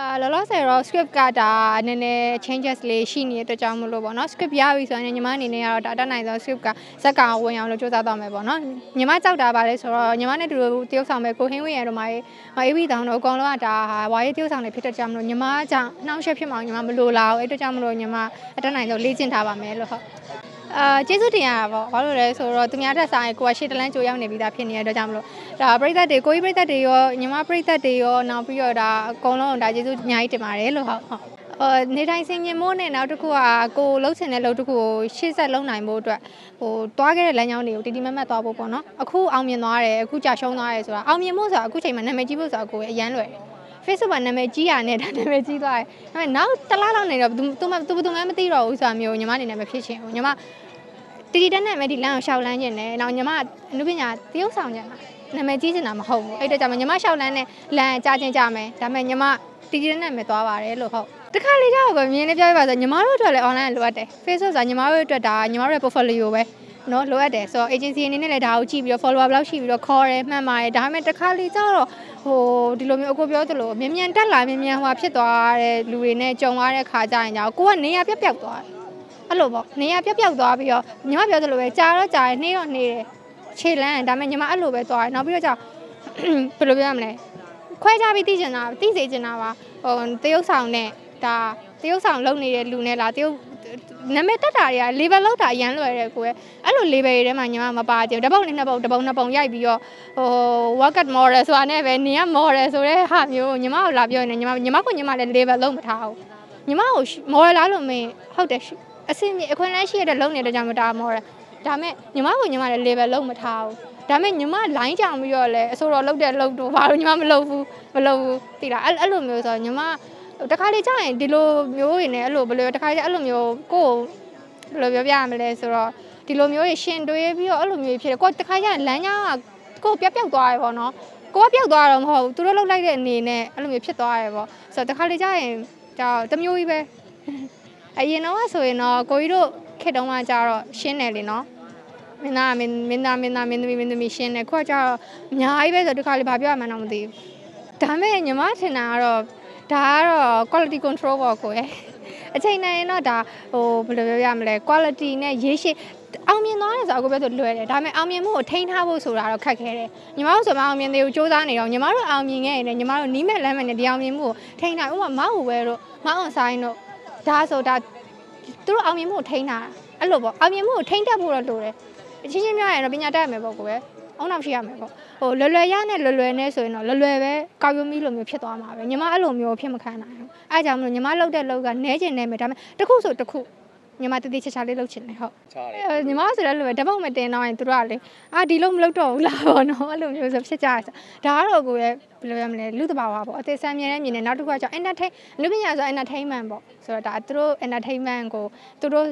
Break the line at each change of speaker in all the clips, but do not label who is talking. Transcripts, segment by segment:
အာလောလောဆယ်တော့ script ကဒါနည်းနည်း changes လေးရှိနေတဲ့အတွက်ကြောင့်မလို့ပေါ့နော် script ရပြီဆိုရင်ညီမအနေနဲ့ကတော့ဒါတက်နိုင်သော script ကဇက်ကောင်ဝင်အောင်လို့စူးစမ်းတော့မယ်ပေါ့နော်ညီမကြောက်တာပါလေဆိုတော့ညီမနဲ့တူတူတရုပ်ဆောင်ပဲကိုဟင်းဝင်းရတော့မှအေးပြီးတောင်းတော့အကောင်လုံးကဒါဟာဝါရေးတရုပ်ဆောင်တွေဖြစ်တဲ့ကြောင့်မလို့ညီမကြောင့်နှောင့်ယှက်ဖြစ်မှညီမမလိုလားဘူးအဲ့အတွက်ကြောင့်မလို့ညီမအတက်နိုင်ဆုံးလေ့ကျင့်ထားပါမယ်လို့ဟုတ် အာကျေးဇူးတင်ရတာပေါ့ဘာလို့လဲဆိုတော့သူများတက်ဆိုင်ကိုကရှေ့တလန်းကြိုရောက်နေပြီးသားဖြစ်နေတဲ့အတွက်ကြောင့်မလို့ဒါပရိသတ်တွေကိုကြီးပရိသတ်တွေရောညီမပရိသတ်တွေရောနောက်ပြီးတော့ဒါအကုန်လုံးဒါကျေးဇူးအများကြီးတင်ပါတယ်လို့ဟုတ်ဟုတ်အော်နေတိုင်းစင်ញင်မိုးနဲ့နောက်တစ်ခုကကိုလှုပ်ချင်တဲ့လှုပ်တစ်ခုကိုရှေ့ဆက်လှုပ်နိုင်ဖို့အတွက်ဟိုတွားခဲ့တဲ့လမ်းကြောင်းတွေကိုတီတီမတ်မတ်တွားဖို့ပေါ့နော်အခုအောင်မြင်သွားတယ်အခုကြာရှုံးသွားတယ်ဆိုတာအောင်မြင်ဖို့ဆိုတာအခုချိန်မှာနာမည်ကြီးဖို့ဆိုတာကိုအရန်လွယ်တယ် Facebook မှာနာမည်ကြီးရနဲ့ဒါနာမည်ကြီးသွားတယ်။ဒါပေမဲ့နောက်တစ်လားလောက်နေတော့သူသူမသူသူမှမသိတော့ဘူးဆိုတာမျိုးညီမအနေနဲ့မဖြစ်ချင်ဘူး။ညီမတီတီတက်နဲ့မဲ့ဒီလမ်းကိုရှောက်လန်းကျင်တယ်။နောက်ညီမအနုပညာတရုပ်ဆောင်ကျင်တာ။နာမည်ကြီးကျင်တာမဟုတ်ဘူး။အဲ့တော့ကြောင့်ညီမရှောက်လန်းနဲ့လမ်းကြားချင်းကြမယ်။ဒါပေမဲ့ညီမတီတီတက်နဲ့မဲ့သွားပါတယ်လို့ဟုတ်။တခါလေကြောက်ကိုမြင်နေပြောပြပါဆိုညီမတို့အတွက်လည်း online လိုအပ်တယ်။ Facebook ဆိုတာညီမတို့အတွက်ဒါညီမတို့ရဲ့ portfolio ပဲ။ နော်လိုအပ်တယ်ဆိုတော့ agency အနေနဲ့လည်းဒါကိုကြည့်ပြီးတော့ follower ဘယ်လောက်ရှိပြီးတော့ခေါ်တယ်မှတ်ပါတယ်ဒါပေမဲ့တစ်ခါလေကျတော့ဟိုဒီလိုမျိုးအကိုပြောသလိုမြန်မြန်တက်လာမြန်မြန်ဟိုဖြစ်သွားတဲ့လူတွေနဲ့ကြုံရတဲ့ခါကျရင်ကြောကိုကနေရပြက်ပြက်သွားတယ်အဲ့လိုပေါ့နေရပြက်ပြက်သွားပြီးတော့ညီမပြောသလိုပဲကြာတော့ကြာရင်နှေးတော့နှေးတယ်ခြေလန်းဒါပေမဲ့ညီမအဲ့လိုပဲသွားတယ်နောက်ပြီးတော့ကြာဘယ်လိုပြောရမလဲခွဲခြားပြီးသိချင်တာသိစေချင်တာပါဟိုတရုပ်ဆောင်နဲ့ဒါတရုပ်ဆောင်လုပ်နေတဲ့လူနဲ့လားတရုပ် နာမည်တက်တာတွေက level လောက်တာအရန်လွယ်တယ်ကိုယ်အဲ့လို level တွေထဲမှာညီမမပါကြဘူးတပုတ်နဲ့နှစ်ပုတ်တပုတ်နှစ်ပုံရိုက်ပြီးတော့ဟို workout model ဆိုတာနဲ့ပဲနေရ model ဆိုတဲ့ဟာမျိုးညီမကိုလာပြောနေညီမညီမကိုညီမလည်း level လုံးမထားဘူးညီမကို model လားလို့မင်းဟုတ်တယ်အစင်းအခွင့်အလမ်းရှိရတဲ့လုံးနေတဲ့ကြောင့်မတာ model ဒါမဲ့ညီမကိုညီမလည်း level လုံးမထားဘူးဒါမဲ့ညီမ line ကြောင်ပြီးတော့လဲအစိုးရလောက်တဲ့လောက်တော့ဘာလို့ညီမမလုပ်ဘူးမလုပ်ဘူးသိလားအဲ့အဲ့လိုမျိုးဆိုတော့ညီမ တခါလေကြာရင်ဒီလိုမျိုးတွေနဲ့အဲ့လိုဘယ်လိုတခါလေအဲ့လိုမျိုးကိုယ်ဘယ်လိုပြောပြရမလဲဆိုတော့ဒီလိုမျိုးတွေရှင်တွေးပြီးတော့အဲ့လိုမျိုးဖြစ်တယ်ကိုတခါကျရင်လမ်းကြောင်းကကိုပြက်ပြောက်သွားရပေါ့နော်ကိုကပြောက်သွားတော့မဟုတ်ဘူးသူတို့လှုပ်လိုက်တဲ့အနေနဲ့အဲ့လိုမျိုးဖြစ်သွားရပေါ့ဆိုတော့တခါလေကြာရင်ကြောက်တမျိုးကြီးပဲအရင်တော့ဆိုရင်တော့ကိုကြီးတို့ခက်တုံးကကြတော့ရှင်းတယ်လေနော်မင်းသားမင်းမင်းသားမင်းသားမင်းသမီးမင်းသမီးရှင်းတယ်ခုကကြတော့အများကြီးပဲဆိုတခါလေဘာပြောရမှန်းတော့မသိဘူးဒါမဲ့ညီမထင်တာကတော့ ဒါကတော့ quality control ပေါ့ကိုယ်အချိန်နိုင်ရင်တော့ဒါဟိုဘယ်လိုပြောရမလဲ quality နဲ့ရေးရှိအောင်မြင်သွားတယ်ဆိုတော့အခုပြောဆိုလွယ်တယ်ဒါပေမဲ့အောင်မြင်မှုကိုထိန်းထားဖို့ဆိုတာတော့ခက်ခဲတယ်ညီမတို့ဆိုမှအောင်မြင်သေးကိုစူးစမ်းနေတော့ညီမတို့အောင်မြင်ခဲ့ရင်လည်းညီမတို့နီးမဲ့လမ်းမဲ့နဲ့ဒီအောင်မြင်မှုကိုထိန်းထားဥပမာမောက်ဟူပဲတို့မောက်အောင်ဆိုင်တို့ဒါဆိုဒါသူတို့အောင်မြင်မှုကိုထိန်းထားအဲ့လိုပေါ့အောင်မြင်မှုကိုထိန်းတတ်ဖို့တော့လိုတယ်အချင်းချင်းများရင်တော့ပညာတတ်ရမယ်ပေါ့ကိုပဲ အောင်နောက်ရှိရမယ်ပေါ့ဟိုလွယ်လွယ်ရနဲ့လွယ်လွယ်နဲ့ဆိုရင်တော့လွယ်လွယ်ပဲကောက်ရုံးမီလိုမျိုးဖြစ်သွားမှာပဲညီမအဲ့လိုမျိုးဖြစ်မခံနိုင်ဘူးအဲကြောင့်မလို့ညီမလှုပ်တဲ့လှုပ်ကနဲကျင်နေမယ်ဒါပေမဲ့တစ်ခုဆိုတစ်ခုညီမတတိချာချာလေးလှုပ်ချင်တယ်ဟုတ်
ချားတယ်
အဲညီမဆိုတဲ့လူပဲတပုတ်မတင်တော့ရင်သူတို့ကလေအာဒီလုံးမလုပ်တော့ဘူးလားပေါ့နော်အဲ့လိုမျိုးဆိုဖြစ်ကြရဆိုဒါကတော့ကိုရဲ့ဘယ်လိုရမလဲလူတဘာဝပေါ့အသေးစမ်းမြင်တဲ့မြင်နေနောက်တစ်ခုကကြောင့် entertain လူပညာဆို entertainment ပေါ့ဆိုတော့ဒါသူတို့ entertainment ကိုသူတို့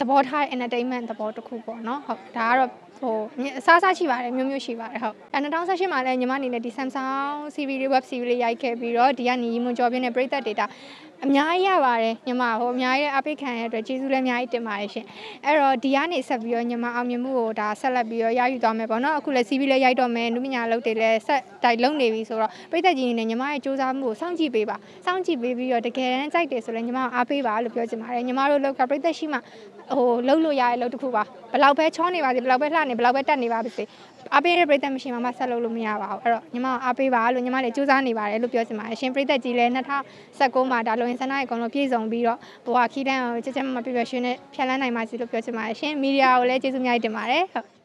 သဘောထားတဲ့ entertainment သဘောတစ်ခုပေါ့နော်ဟုတ်ဒါကတော့ ဟိုအစားအစာရှိပါတယ်မျိုးမျိုးရှိပါတယ်ဟုတ်အဲ2018မှာလည်းညီမအနေနဲ့ဒီ Samsung series လေး web series လေးရိုက်ခဲ့ပြီးတော့ဒီကနေရီမွန်ကျော်ပြင်းတဲ့ပြည်သက် data အများကြီးရပါတယ်ညီမဟိုအများကြီးအပိတ်ခံရတဲ့အတွက်ကျေးဇူးလည်းအများကြီးတင်ပါတယ်ရှင်အဲ့တော့ဒီကနေဆက်ပြီးတော့ညီမအောင်မြင်မှုကိုဒါဆက်လက်ပြီးတော့ရယူသွားမယ်ပေါ့နော်အခုလည်း CV လည်းရိုက်တော့မယ်နုပညာလုပ်တွေလည်းဆက်တိုက်လုပ်နေပြီဆိုတော့ပြည်သက်ကြီးနေနဲ့ညီမရဲ့စူးစမ်းမှုကိုစောင့်ကြည့်ပေးပါစောင့်ကြည့်ပေးပြီးတော့တကယ်တမ်းကြိုက်တယ်ဆိုလည်းညီမကိုအားပေးပါလို့ပြောချင်ပါတယ်ညီမတို့လောက်ကပြည်သက်ရှိမှဟိုလှုပ်လို့ရတဲ့လှုပ်တစ်ခုပါဘလောက်ပဲချောနေပါစေဘလောက်ပဲလှနေဘလောက်ပဲတက်နေပါစေအားပေးတဲ့ပြည်သက်မရှိမှမဆက်လုပ်လို့မရပါဘူးအဲ့တော့ညီမကိုအားပေးပါလို့ညီမလည်းစူးစမ်းနေပါတယ်လို့ပြောချင်ပါတယ်ရှင်ပြည်သက်ကြီးလည်း2019မှာဒါလိုရင်ဆန္ဒရေအကုန်လုံးပြည့်စုံပြီးတော့ဘဝခီးတန်းကိုကြက်ကြက်မမပြပြရွှေနဲ့ဖြတ်လန်းနိုင်ပါစေလို့ပြောချင်ပါတယ်ရှင်မီဒီယာကိုလည်းကျေးဇူးအများကြီးတင်ပါတယ်ဟုတ်